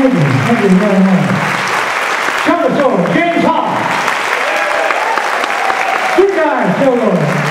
Thank you. Thank you very much. James Hall. You guys, show us.